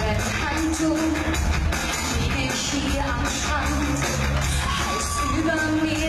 ihre Handtuch liege ich hier am Strand, heiß über mir.